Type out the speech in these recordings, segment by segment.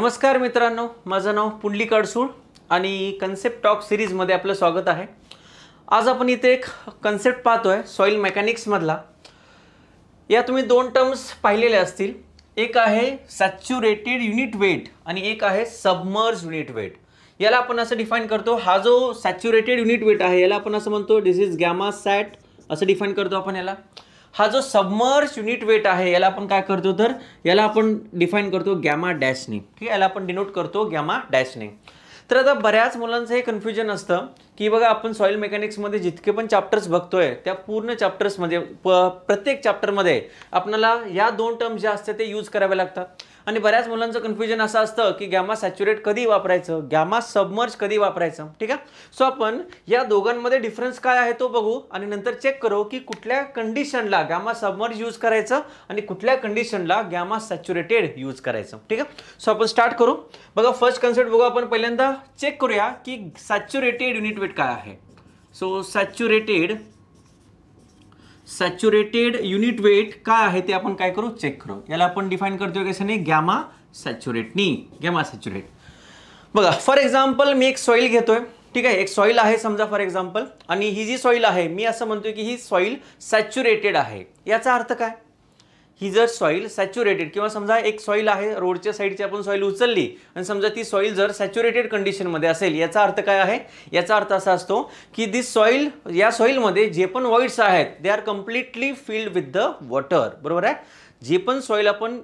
नमस्कार मित्रांनो माझं नाव पुंडलिक अडसूळ आणि कन्सेप्ट टॉक सिरीजमध्ये आपलं स्वागत आहे. आज आपण इथे एक कन्सेप्ट पाहतोय सॉईल मेकॅनिक्समधला या तुम्ही दोन टर्म्स पाहिलेले असतील. एक आहे सॅच्युरेटेड युनिट वेट आणि एक आहे सबमर्ज युनिट वेट याला आपण असं डिफाईन करतो हा जो सॅच्युरेटेड युनिट वेट आहे याला आपण असं म्हणतो दिस इज गॅमा सॅट असं डिफाईन करतो आपण याला. हा जो सबमर्ज युनिट वेट आहे याला आपण काय करतो तर याला आपण डिफाईन करतो गॅमा डॅशने ठीक आहे? याला आपण डिनोट करतो गॅमा डॅशने तर आता बऱ्याच मुलांचं हे कन्फ्युजन असतं की बघा आपण सॉईल मेकॅनिक्समध्ये जितके पण चॅप्टर्स बघतोय त्या पूर्ण चॅप्टर्समध्ये प प्रत्येक चॅप्टरमध्ये आपल्याला या दोन टर्म जे असतात ते यूज करावे लागतात. आणि बऱ्याच मुलांचं कन्फ्युजन असं असतं की गॅमा सॅच्युरेट कधी वापरायचं? गॅमा सबमर्ज कधी वापरायचं? ठीक आहे? सो आपण या दोघांमध्ये डिफरन्स काय आहे तो बघू आणि नंतर चेक करू की कुठल्या कंडिशनला गॅमा सबमर्ज यूज करायचं आणि कुठल्या कंडिशनला गॅमा सॅच्युरेटेड यूज करायचं? ठीक आहे? सो आपण स्टार्ट करू. बघा फर्स्ट कन्सेप्ट बघू आपण पहिल्यांदा. चेक करूया की सॅच्युरेटेड युनिट वेट काय आहे. So saturated saturated unit weight काय आहे ते आपण काय करू? चेक करू. याला आपण डिफाईन करतोय कशाने गॅमा सॅच्युरेटनी गॅमा सॅच्युरेट. बघा फॉर एक्झाम्पल मी एक सॉईल घेतोय. ठीक आहे? एक सॉईल आहे समजा फॉर एक्झाम्पल आणि ही जी सॉईल आहे मी असं म्हणतोय की ही सॉईल सॅच्युरेटेड आहे. याचा अर्थ काय? ही जर सॉईल सॅच्युरेटेड किंवा समजा एक सॉईल आहे रोडच्या साईडची आपण सॉईल उचलली आणि समजा ती सॉईल जर सॅच्युरेटेड कंडिशनमध्ये असेल याचा अर्थ काय आहे? याचा अर्थ असा असतो की दिस सॉईल या सॉईलमध्ये जे पण वॉइड्स आहेत they are completely filled with the water बरोबर आहे? जे पण सॉईल आपण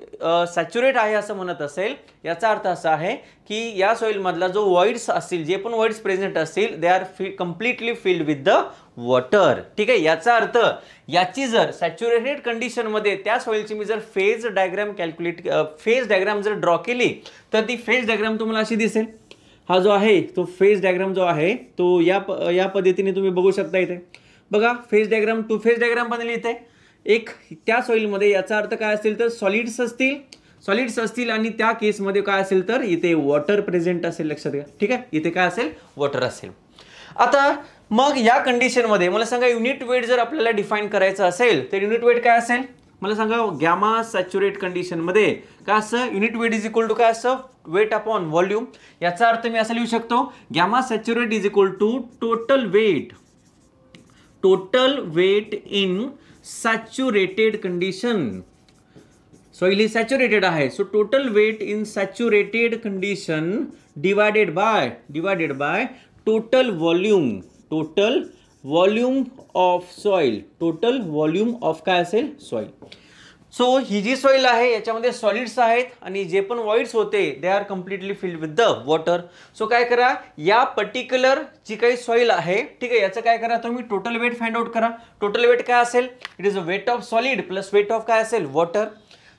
सॅच्युरेट आहे असं म्हणत असेल याचा अर्थ असा आहे की या सॉईलमधला जो वॉइड्स असतील जे पण वॉइड्स प्रेझेंट असतील they are fee completely filled with the water ठीक आहे? याचा अर्थ याची जर सॅच्युरेटेड कंडिशनमध्ये त्या सॉईलची मी जर phase diagram calculate phase diagram जर ड्रॉ केली तर ती फेज डायग्राम तुम्हाला अशी दिसेल. हा जो आहे तो फेज डायग्राम जो आहे तो या प या पद्धतीने तुम्ही बघू शकता इथे. बघा phase diagram two phase diagram बनली इथे. एक त्या सॉईलमध्ये याचा अर्थ काय असेल तर सॉलिड्स असतील. सॉलिड्स असतील आणि त्या केसमध्ये काय असेल तर इथे वॉटर प्रेझेंट असेल लक्षात घ्या. ठीक आहे? इथे काय असेल? वॉटर असेल. आता मग या कंडिशनमध्ये मला सांगा युनिट वेट जर आपल्याला डिफाईन करायचं असेल तर युनिट वेट काय असेल? मला सांगा गॅमा सॅच्युरेट कंडिशनमध्ये काय असं unit weight is equal to काय असं वेट अपॉन व्हॉल्यूम याचा अर्थ मी असं लिहू शकतो gamma saturate is equal to total weight total weight in saturated condition soil he saturated आहे so total weight in saturated condition divided by divided by total volume total volume of soil total volume of का soil so ही जी soil आहे याच्यामध्ये solids आहेत आणि जे पण वॉइड्स होते they are completely filled with the water so काय करा या पर्टिक्युलर जी काही सॉईल आहे ठीक आहे याचं काय करा तुम्ही टोटल वेट फाइंड आउट करा. टोटल वेट काय असेल? It is a weight of solid plus weight of काय असेल? वॉटर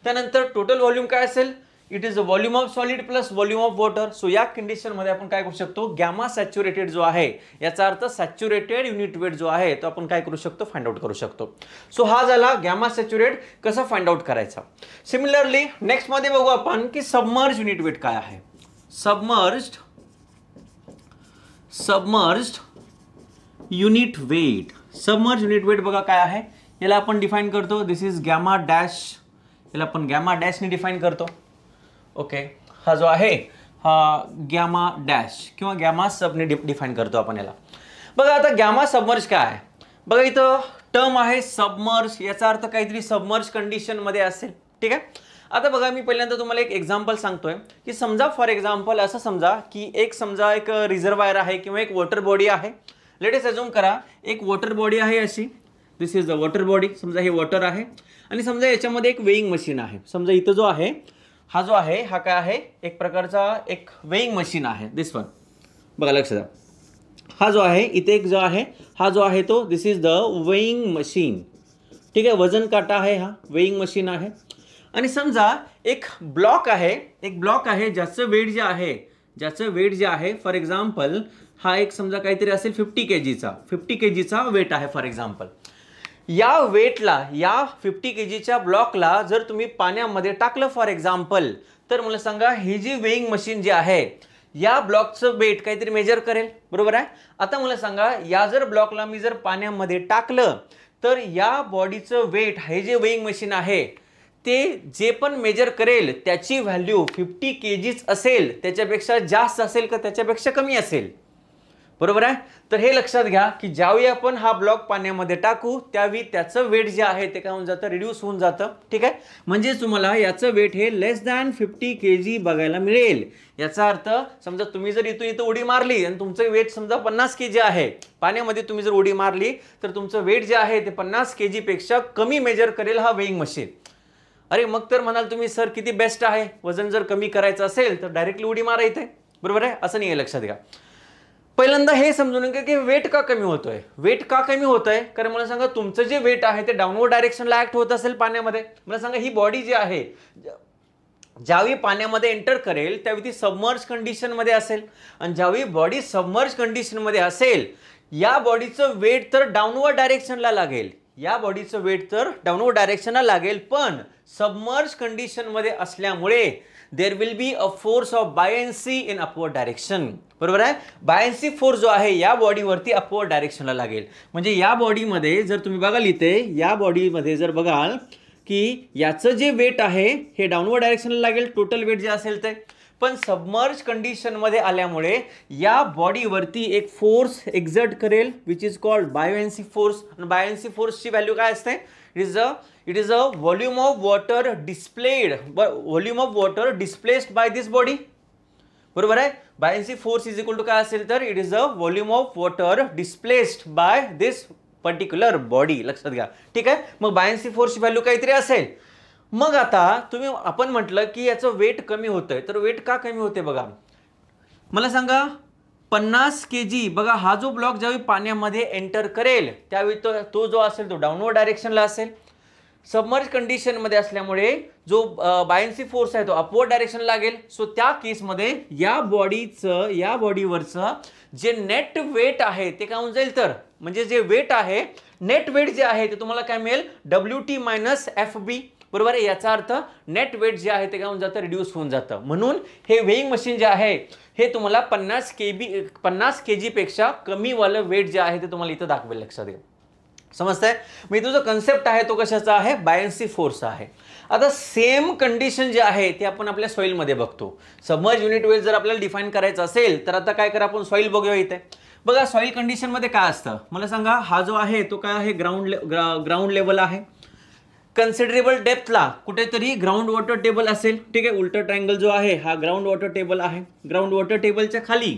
त्यानंतर टोटल व्हॉल्यूम काय असेल? It is a volume of solid plus volume of water so या कंडिशनमध्ये आपण काय करू शकतो? गॅमा सॅच्युरेटेड जो आहे याचा अर्थ सॅच्युरेटेड युनिट वेट जो आहे तो आपण काय करू शकतो? फाइंड आउट करू शकतो. सो हा झाला गॅमा सॅच्युरेट कसा फाइंड आउट करायचा? सिमिलरली नेक्स्टमध्ये बघू आपण की सबमर्ज युनिट वेट काय आहे. Submerged submerged unit weight submerge unit weight बघा काय आहे. याला आपण डिफाईन करतो. दिस इज गॅमा डॅश याला आपण गॅमा डॅशने डिफाईन करतो. ओके. हा जो आहे हा गॅमा डॅश किंवा गॅमा सबने डि डिफाईन करतो आपण याला. बघा आता गॅमा सबमर्ज काय? आहे बघा इथं टर्म आहे सबमर्ज याचा अर्थ काहीतरी सबमर्ज कंडिशनमध्ये असेल. ठीक आहे? आता बघा मी पहिल्यांदा तुम्हाला एक एक्झाम्पल सांगतोय. की समजा फॉर एक्झाम्पल असं समजा की एक समजा एक रिझर्वायर आहे किंवा एक वॉटर बॉडी आहे. लेटेस्ट अजूम करा एक वॉटर बॉडी आहे अशी. This is the water body समजा हे वॉटर आहे. आणि समजा याच्यामध्ये एक वेईंग मशीन आहे. समजा इथं जो आहे हा जो आहे हा काय आहे? एक प्रकारचा एक वेईंग मशीन आहे. दिस वन बघा लक्ष द्या. हा जो आहे इथे एक जो आहे हा जो आहे तो this is the weighing machine ठीक आहे वजन काटा आहे हा. वेईंग मशीन आहे. आणि समजा एक ब्लॉक आहे एक ब्लॉक आहे ज्याचं वेट जे आहे ज्याचं वेट जे आहे फॉर एक्झाम्पल हा एक समजा काहीतरी असेल फिफ्टी के जीचा फिफ्टी के जीचा वेट आहे फॉर एक्झाम्पल या वेटला या फिफ्टी के जीच्या ब्लॉकला जर तुम्ही पाण्यामध्ये टाकलं फॉर एक्झाम्पल तर मला सांगा ही जी वेईंग मशीन जी आहे या ब्लॉकचं वेट काहीतरी मेजर करेल बरोबर आहे? आता मला सांगा या जर ब्लॉकला मी जर पाण्यामध्ये टाकलं तर या बॉडीचं वेट हे जे वेईंग मशीन आहे ते जे पण मेजर करेल त्याची व्हॅल्यू फिफ्टी के जीच असेल त्याच्यापेक्षा जास्त असेल का त्याच्यापेक्षा कमी असेल? बरोबर आहे? तर हे लक्षात घ्या की ज्यावेळी आपण हा ब्लॉक पाण्यामध्ये टाकू त्यावेळी त्याचं वेट जे आहे ते काय होऊन जातं? रिड्यूस होऊन जातं. ठीक आहे? म्हणजे तुम्हाला याचं वेट हे less than fifty K G बघायला मिळेल. याचा अर्थ समजा तुम्ही जर इथून इथं उडी मारली आणि तुमचं वेट समजा पन्नास के जी आहे पाण्यामध्ये तुम्ही जर उडी मारली तर तुमचं वेट जे आहे ते पन्नास के जीपेक्षा कमी मेजर करेल हा वेईंग मशीन अरे मग तर म्हणाल तुम्ही सर किती बेस्ट आहे? वजन जर कमी करायचं असेल तर डायरेक्टली उडी मारा इथे. बरोबर आहे? असं नाही आहे लक्षात घ्या. पहिल्यांदा हे समजून घ्या की वेट का कमी होतोय? वेट का कमी होत आहे कारण मला सांगा तुमचं जे वेट आहे ते डाऊनवर्ड डायरेक्शनला ऍक्ट होत असेल पाण्यामध्ये. मला सांगा ही बॉडी जी आहे ज्यावेळी पाण्यामध्ये एंटर करेल त्यावेळी ती सबमर्ज कंडिशनमध्ये असेल. आणि ज्यावेळी बॉडी सबमर्ज कंडिशनमध्ये असेल या बॉडीचं वेट तर डाऊनवर्ड डायरेक्शनला लागेल. या बॉडीचं वेट तर डाऊनवर्ड डायरेक्शनला लागेल. पण सबमर्ज कंडिशनमध्ये असल्यामुळे there will be a force of buoyancy in upward direction बरोबर आहे? बायन्सी फोर्स जो आहे या बॉडीवरती अपवर्ड डायरेक्शनला लागेल. म्हणजे या बॉडीमध्ये जर तुम्ही बघाल इथे या बॉडीमध्ये जर बघाल की याचं जे वेट आहे हे डाऊनवर्ड डायरेक्शनला लागेल. टोटल वेट जे असेल ते. पण सबमर्ज कंडिशनमध्ये आल्यामुळे या बॉडीवरती एक फोर्स एक्झर्ट करेल which is called buoyancy force आणि बायोएन्सी फोर्सची व्हॅल्यू काय असते? It is a it is a volume of water displaced volume of water displaced by this body बरोबर आहे? Buoyancy force is equal to काय असेल तर? It is a volume of water displaced by this particular body लक्षात घ्या. ठीक आहे? मग बायन्सी फोर्सची व्हॅल्यू काहीतरी असेल. मग आता तुम्ही आपण म्हटलं की याचं वेट कमी होतंय. तर वेट का कमी होते बघा? मला सांगा. पन्नास के जी बघा हा जो ब्लॉक ज्यावेळी पाण्यामध्ये एंटर करेल त्यावेळी तो तो जो असेल तो डाऊनवर्ड डायरेक्शनला असेल. सबमर्ज कंडिशनमध्ये असल्यामुळे जो बायन्सी फोर्स आहे तो अपवर्ड डायरेक्शन लागेल. सो त्या केसमध्ये या बॉडीचं या बॉडीवरचं जे नेट वेट आहे ते काय होऊन जाईल तर? म्हणजे जे वेट आहे नेट वेट जे आहे ते तुम्हाला काय मिळेल? W T minus F B बरोबर आहे? याचा अर्थ नेट वेट जे आहे ते काय होऊन जातं? रिड्यूस होऊन जातं. म्हणून हे वेईंग मशीन जे आहे हे तुम्हाला पन्नास के बी पन्नास के जीपेक्षा कमीवालं वेट जे आहे ते तुम्हाला इथं दाखवेल लक्षात येईल समजतंय? मी तुझं कन्सेप्ट आहे तो कशाचा आहे? बायन्सी फोर्स आहे. आता सेम कंडिशन जे आहे ते आपण आपल्या सॉईलमध्ये बघतो. सबमर्ज युनिट वेल जर आपल्याला डिफाईन करायचं असेल तर आता काय करा आपण? सॉईल बघूया इथे. बघा सॉईल कंडिशनमध्ये काय असतं? मला सांगा हा जो आहे तो काय आहे? ग्राउंड ग्राउंड लेवल आहे. कन्सिडरेबल डेप्थला कुठेतरी ग्राउंड वॉटर टेबल असेल. ठीक आहे उलटा ट्रँगल जो आहे हा ग्राउंड वॉटर टेबल आहे. ग्राउंड वॉटर टेबलच्या खाली.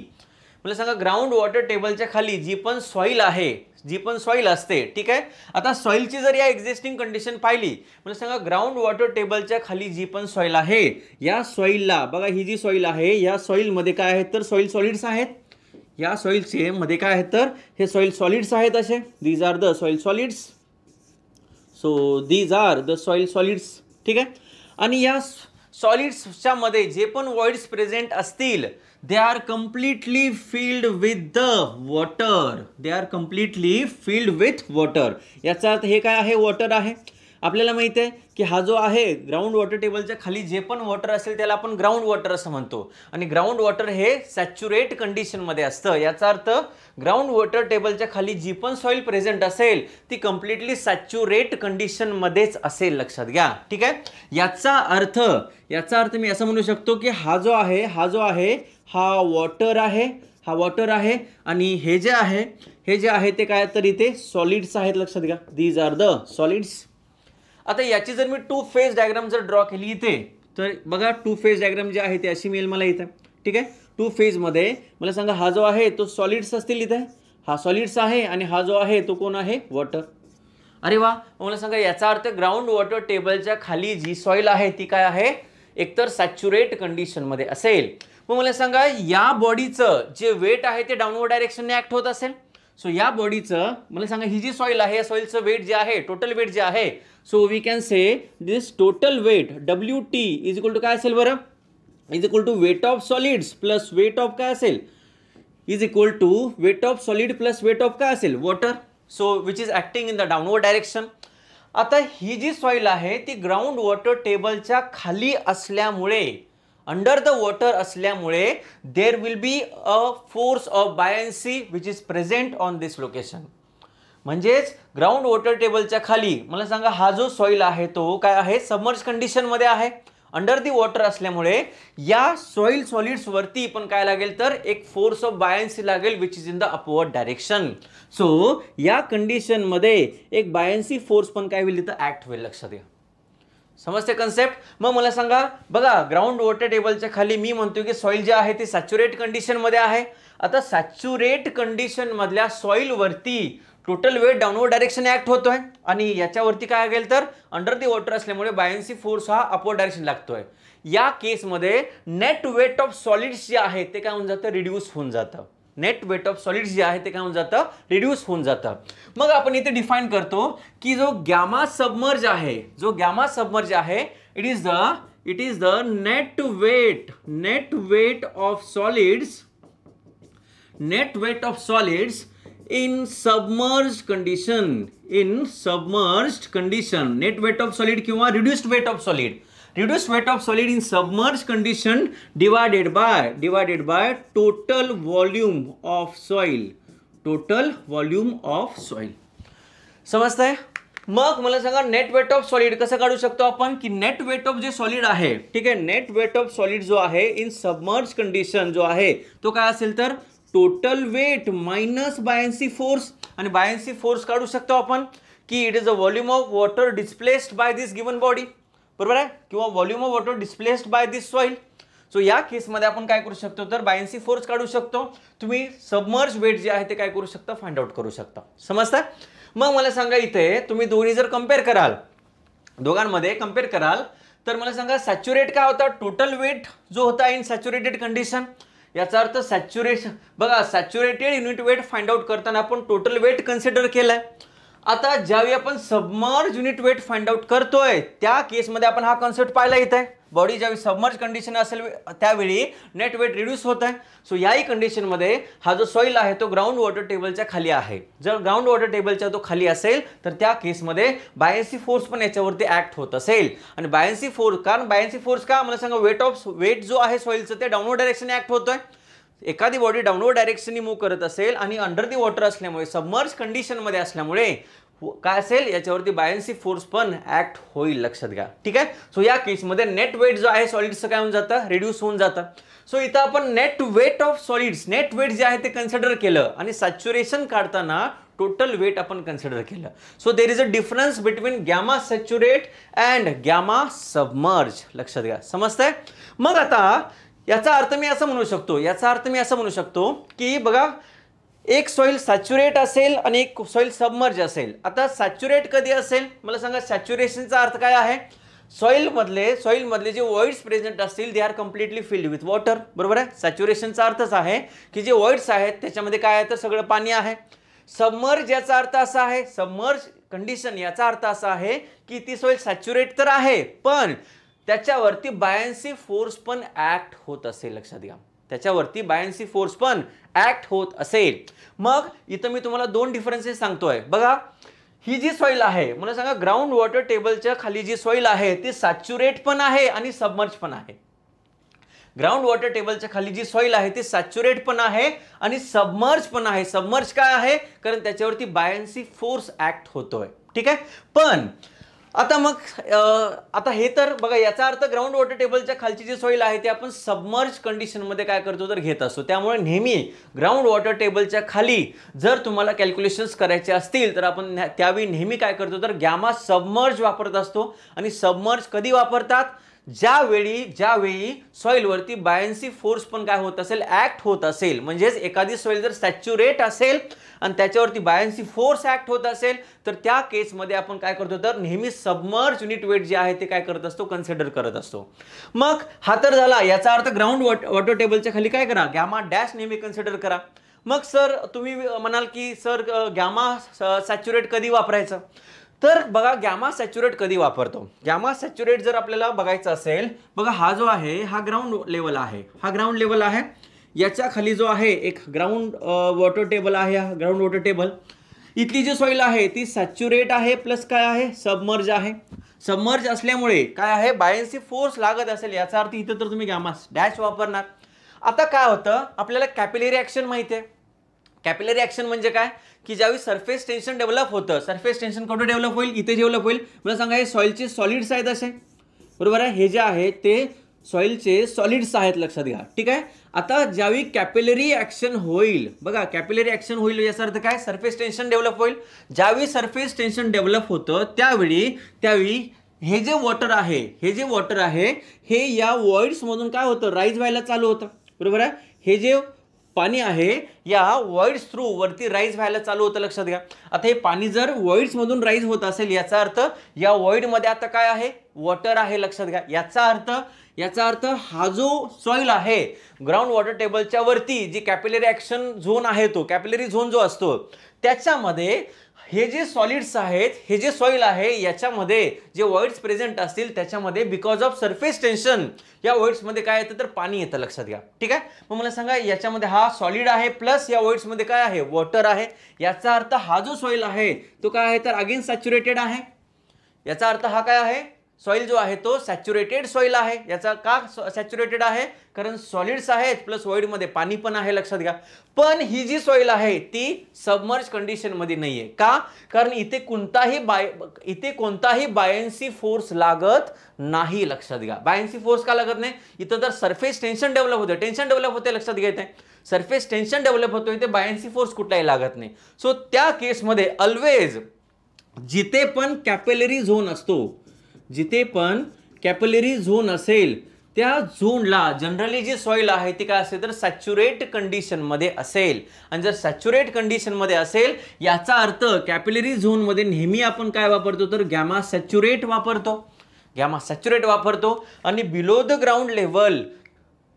मला सांगा ग्राउंड वॉटर टेबलच्या खाली जी पण सॉईल आहे जी पण सॉईल असते ठीक आहे? आता सॉईलची जर या एक्झिस्टिंग कंडिशन पाहिली मला सांगा ग्राउंड वॉटर टेबलच्या खाली जी पण सॉईल आहे या सॉईलला बघा ही जी सॉईल आहे या सॉईलमध्ये काय आहेत तर सॉईल सॉलिड्स आहेत. या सॉईलचे मध्ये काय आहेत तर हे सॉईल सॉलिड्स आहेत असे. These are the soil solids so these are the soil solids ठीक आहे? आणि या सॉलिड्सच्या मध्ये जे पण वॉइड्स प्रेझेंट असतील they are completely filled with the water they are completely filled with water याचा अर्थ हे काय आहे? वॉटर आहे. आपल्याला माहिती आहे की हा जो आहे ग्राउंड वॉटर टेबलच्या खाली जे पण वॉटर असेल त्याला आपण ग्राउंड वॉटर असं म्हणतो. आणि ग्राउंड वॉटर हे सॅच्युरेट कंडिशनमध्ये असतं. याचा अर्थ ग्राउंड वॉटर टेबलच्या खाली जी पण सॉईल प्रेझेंट असेल ती कम्प्लिटली सॅच्युरेट कंडिशनमध्येच असेल. लक्षात घ्या. ठीक आहे? याचा अर्थ याचा अर्थ मी असं म्हणू शकतो की हा जो आहे हा जो आहे हा वॉटर आहे हा वॉटर आहे आणि हे जे आहे हे जे आहे ते काय तर इथे सॉलिड्स आहेत. लक्षात घ्या. दीज आर द सॉलिड्स आता याची जर मी टू फेज डायग्राम जर ड्रॉ केली इथे तर बघा टू फेज डायग्राम जे आहे ते अशी मिळेल मला इथं. ठीक आहे? टू फेजमध्ये मला सांगा हा जो आहे तो सॉलिड्स असतील इथे? हा सॉलिड्स आहे आणि हा जो आहे तो कोण आहे? वॉटर अरे वा मला सांगा याचा अर्थ ग्राउंड वॉटर टेबलच्या खाली जी सॉईल आहे ती काय आहे? एकतर सॅच्युरेट कंडिशनमध्ये असेल. मग मला सांगा या बॉडीचं जे वेट आहे ते डाऊनवर्ड डायरेक्शनने ॲक्ट होत असेल. सो या बॉडीचं मला सांगा ही जी सॉईल आहे या सॉईलचं वेट जे आहे टोटल वेट जे आहे so we can say this total weight W T is equal to काय असेल बरं is equal to weight of solids plus weight of काय असेल is equal to weight of solid plus weight of काय असेल water so which is acting in the downward direction आता ही जी सॉईल आहे ती ग्राउंड वॉटर टेबलच्या खाली असल्यामुळे अंडर द वॉटर असल्यामुळे there will be a force of buoyancy which is present on this location म्हणजेच ग्राउंड वॉटर टेबलच्या खाली मला सांगा हा जो सॉईल आहे तो काय आहे? सबमर्ज कंडिशनमध्ये आहे. अंडर दी वॉटर असल्यामुळे या सॉईल सॉलिड्सवरती पण काय लागेल तर एक फोर्स ऑफ बायन्सी लागेल which is in the upward direction so या कंडिशनमध्ये एक बायन्सी फोर्स पण काय होईल? तिथं ॲक्ट होईल लक्षात घ्या. समजते कन्सेप्ट मग मला सांगा बघा ग्राउंड वॉटर टेबलच्या खाली मी म्हणतो की सॉईल जे आहे ते सॅच्युरेट कंडिशनमध्ये आहे. आता सॅच्युरेट कंडिशनमधल्या सॉईलवरती total weight downward direction act होतोय आणि याच्यावरती काय लागेल तर अंडर दी वॉटर असल्यामुळे बायन्सी फोर्स हा अपवर्ड डायरेक्शन लागतोय. या केसमध्ये नेट वेट ऑफ सॉलिड्स जे आहे ते काय होऊन जातं? रिड्यूस होऊन जातं. नेट वेट ऑफ सॉलिड्स जे आहे ते काय होऊन जातं? रिड्यूस होऊन जातं. मग आपण इथे डिफाईन करतो की जो गॅमा सबमर्ज आहे जो गॅमा सबमर्ज आहे it is the it is the net weight net weight of solids net weight of solids in submerged condition in submerged condition net weight of solid किंवा reduced weight of solid reduced weight of solid in submerged condition divided by divided by total volume of soil total volume of soil समजतंय मग मला सांगा net weight of solid कसं काढू शकतो आपण की नेट वेट ऑफ जे सॉलिड आहे ठीक आहे नेट वेट ऑफ सॉलिड जो आहे इन सबमर्ज कंडिशन जो आहे तो काय असेल तर total weight minus buoyancy force आणि बायन्सी फोर्स काढू शकतो आपण की it is a volume of water displaced by this given body बरोबर आहे? किंवा volume of water displaced by this soil so या केसमध्ये आपण काय करू शकतो? तर बायन्सी फोर्स काढू शकतो. तुम्ही सबमर्ज वेट जे आहे ते काय करू शकता? फाइंड आउट करू शकता. समजता? मग मला सांगा इथे तुम्ही दोन्ही जर कंपेअर कराल दोघांमध्ये कंपेअर कराल तर मला सांगा सॅच्युरेट काय होता? टोटल वेट जो होता इन सॅच्युरेटेड कंडिशन याचा अर्थ सॅच्युरेशन बघा saturated unit weight find out करताना आपण टोटल वेट कन्सिडर केलाय. आता ज्यावेळी आपण submerge unit weight find out करतोय त्या केसमध्ये आपण हा कॉन्सेप्ट पाहिला येत आहे बॉडी ज्यावेळी सबमर्ज कंडिशन असेल त्यावेळी नेट वेट रिड्यूस होत आहे. सो याही कंडिशनमध्ये हा जो सॉईल आहे तो ग्राउंड वॉटर टेबलच्या खाली आहे. जर ग्राउंड वॉटर टेबलच्या तो खाली असेल तर त्या केसमध्ये बायन्सी फोर्स पण याच्यावरती ॲक्ट होत असेल. आणि बायन्सी फोर्स कारण बायन्सी फोर्स का? मला सांगा वेट ऑफ वेट जो आहे सॉईलचं ते डाऊनवर्ड डायरेक्शन ॲक्ट होतं आहे एखादी बॉडी डाऊनवर्ड डायरेक्शननी मूव्ह करत असेल आणि अंडर दी वॉटर असल्यामुळे सबमर्ज कंडिशनमध्ये असल्यामुळे हो, काय असेल? याच्यावरती बायन्सी फोर्स पण ऍक्ट होईल लक्षात घ्या. ठीक आहे? सो या केसमध्ये नेट वेट जो आहे सॉलिड्सचं काय होऊन जातं? रिड्यूस होऊन जातं. सो इथं आपण net weight of solids net weight जे आहे ते कन्सिडर केलं आणि सॅच्युरेशन काढताना टोटल वेट आपण कन्सिडर केलं. So there is a difference between gamma saturate and gamma submerge लक्षात घ्या. समजतंय? मग आता याचा अर्थ मी असं म्हणू शकतो याचा अर्थ मी असं म्हणू शकतो की बघा एक सॉईल सॅच्युरेट असेल आणि एक सॉईल सबमर्ज असेल. आता सॅच्युरेट कधी असेल? मला सांगा सॅच्युरेशनचा अर्थ काय आहे? सॉईलमधले सॉईलमधले जे वॉइड्स प्रेझेंट असतील they are completely filled with water बरोबर आहे? सॅच्युरेशनचा अर्थच आहे की जे वॉइड्स आहेत त्याच्यामध्ये काय आहे? तर सगळं पाणी आहे. सबमर्ज याचा अर्थ असा आहे सबमर्ज कंडिशन याचा अर्थ असा आहे की ती सॉईल सॅच्युरेट तर आहे पण त्याच्यावरती बायन्सी फोर्स पण ॲक्ट होत असेल लक्षात घ्या. त्याच्यावरती बायन्सी फोर्स पण ऍक्ट होत असेल. मग इथं मी तुम्हाला दोन डिफरन्सेस सांगतोय. बघा ही जी सॉईल आहे मला सांगा ग्राउंड वॉटर टेबलच्या खाली जी सॉईल आहे ती सॅच्युरेट पण आहे आणि सबमर्ज पण आहे. ग्राउंड वॉटर टेबलच्या खाली जी सॉईल आहे ती सॅच्युरेट पण आहे आणि सबमर्ज पण आहे. सबमर्ज काय आहे? कारण त्याच्यावरती बायन्सी फोर्स ऍक्ट होतोय. ठीक आहे? पण आता मग आता हे तर बघा याचा अर्थ ग्राउंड वॉटर टेबलच्या खालची जी सॉईल आहे ती आपण सबमर्ज कंडिशनमध्ये काय करतो तर घेत असतो. त्यामुळे नेहमी ग्राउंड वॉटर टेबलच्या खाली जर तुम्हाला कॅल्क्युलेशन्स करायचे असतील तर आपण त्यावेळी नेहमी काय करतो तर गॅमा सबमर्ज वापरत असतो. आणि सबमर्ज कधी वापरतात? ज्यावेळी ज्यावेळी सॉईलवरती बायन्सी फोर्स पण काय होत असेल ॲक्ट होत असेल म्हणजेच एखादी सॉईल जर सॅच्युरेट असेल आणि त्याच्यावरती बायन्सी फोर्स ॲक्ट होत असेल तर त्या केसमध्ये आपण काय करतो तर नेहमी सबमर्ज युनिट वेट जे आहे ते काय करत असतो कन्सिडर करत असतो. मग हा तर झाला याचा अर्थ ग्राउंड वॉटर टेबलच्या खाली काय करा गॅमा डॅश नेहमी कन्सिडर करा. मग सर तुम्ही म्हणाल की सर गॅमा सॅच्युरेट कधी वापरायचं? तर बघा गॅमा सॅच्युरेट कधी वापरतो? गॅमा सॅच्युरेट जर आपल्याला बघायचं असेल बघा हा जो आहे हा ग्राउंड लेवल आहे. हा ग्राउंड लेवल आहे. याच्या खाली जो आहे एक ग्राउंड वॉटर टेबल आहे हा ग्राउंड वॉटर टेबल इथली जी सॉईल आहे ती सॅच्युरेट आहे प्लस काय आहे? सबमर्ज आहे. सबमर्ज असल्यामुळे काय आहे? बायन्सी फोर्स लागत असेल याचा अर्थ इथं तर तुम्ही गॅमा डॅश वापरणार. आता काय होतं? आपल्याला कॅपिलरी ॲक्शन माहिती आहे. कॅपिलरी ॲक्शन म्हणजे काय? की ज्यावेळी सरफेस टेन्शन डेव्हलप होतं सरफेस टेन्शन कुठं डेव्हलप होईल? इथे डेव्हलप होईल. मला सांगा हे सॉईलचे सॉलिड्स आहेत असे. बरोबर आहे? हे जे आहे ते सॉईलचे सॉलिड्स आहेत लक्षात घ्या. ठीक आहे? आता ज्यावेळी कॅपिलरी ॲक्शन होईल बघा कॅपिलरी ॲक्शन होईल म्हणजे याचा अर्थ काय? सरफेस टेन्शन डेव्हलप होईल. ज्यावेळी सरफेस टेन्शन डेव्हलप होतं त्यावेळी त्यावेळी हे जे वॉटर आहे हे जे वॉटर आहे हे या वॉइड्समधून काय होतं? राईज व्हायला चालू होतं. बरोबर आहे? हे जे पाणी आहे या वॉइड्स थ्रू वरती राईज व्हायला चालू होतं लक्षात घ्या. आता हे पाणी जर वॉइड्समधून मधून राईज होत असेल याचा अर्थ या वॉइडमध्ये मध्ये आता काय आहे? वॉटर आहे लक्षात घ्या. याचा अर्थ याचा अर्थ हा जो सॉइल आहे ग्राउंड वॉटर टेबलच्या वरती जी कॅपिलरी ॲक्शन झोन आहे तो कॅपिलरी झोन जो असतो त्याच्यामध्ये हे जे सॉलिड्स आहेत हे जे सॉइल आहे याच्यामध्ये जे वॉइड्स प्रेझेंट असतील त्याच्यामध्ये बिकॉज ऑफ सरफेस टेन्शन या वॉइड्समध्ये काय येतं तर पाणी येतं लक्षात घ्या. ठीक आहे? मग मला सांगा याच्यामध्ये हा सॉलिड आहे प्लस या वॉइड्समध्ये काय आहे? वॉटर आहे. याचा अर्थ हा जो सॉइल आहे तो काय आहे तर अगेन सॅच्युरेटेड आहे. याचा अर्थ हा काय आहे? सॉइल जो आहे तो सॅच्युरेटेड सॉईल आहे. याचा का सॅच्युरेटेड आहे? कारण सॉलिड्स आहेत प्लस ऑइडमध्ये पाणी पण आहे लक्षात घ्या. पण ही जी सॉईल आहे ती सबमर्ज कंडिशनमध्ये नाही आहे का? कारण इथे कोणताही बाय इथे कोणताही बायन्सी फोर्स लागत नाही लक्षात घ्या. बायन्सी फोर्स का लागत नाही? इथं तर सरफेस टेन्शन डेव्हलप होतं टेन्शन डेव्हलप होते लक्षात घ्यायचं आहे सरफेस टेन्शन डेव्हलप होतो इथे बायन्सी फोर्स कुठलाही लागत नाही. सो त्या केसमध्ये ऑलवेज जिथे पण कॅपेलरी झोन असतो जिथे पण कॅपलरी झोन असेल त्या झोनला जनरली जी सॉईल आहे ती काय असेल तर सॅच्युरेट कंडिशनमध्ये असेल. आणि जर सॅच्युरेट कंडिशनमध्ये असेल याचा अर्थ कॅपिलरी झोनमध्ये नेहमी आपण काय वापरतो तर गॅमा सॅच्युरेट वापरतो. गॅमा सॅच्युरेट वापरतो. आणि below the ground level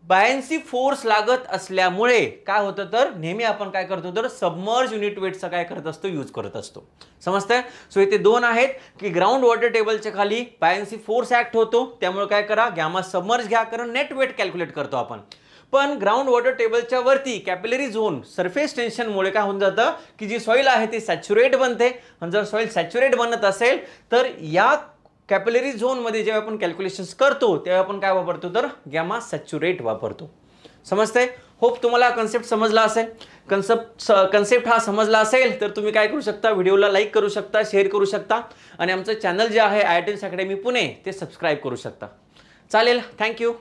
buoyancy force लागत असल्यामुळे काय होतं तर नेहमी आपण काय करतो तर सबमर्ज युनिट वेटचा काय करत असतो यूज करत असतो. समजतंय? सो इथे दोन आहेत की ग्राउंड वॉटर टेबलच्या खाली बायन्सी फोर्स ऍक्ट होतो. त्यामुळे काय करा गॅमा सबमर्ज घ्या कारण नेट वेट कॅल्क्युलेट करतो आपण. पण ग्राउंड वॉटर टेबलच्या वरती कॅपिलरी झोन सरफेस टेन्शनमुळे काय होऊन जातं की जी सॉईल आहे ती सॅच्युरेट बनते. आणि जर सॉईल सॅच्युरेट बनत असेल तर या कॅपलरी झोनमध्ये जेव्हा आपण कॅल्क्युलेशन्स करतो तेव्हा आपण काय वापरतो? तर गॅमा सॅच्युरेट वापरतो. समजतंय? होप तुम्हाला कन्सेप्ट समजला असेल. कन्सेप्ट कन्सेप्ट हा समजला असेल तर तुम्ही काय करू शकता? व्हिडिओला लाईक करू शकता शेअर करू शकता. आणि आमचं चॅनल जे आहे आय टेन्स अकॅडमी पुणे ते सबस्क्राईब करू शकता. चालेल. थँक्यू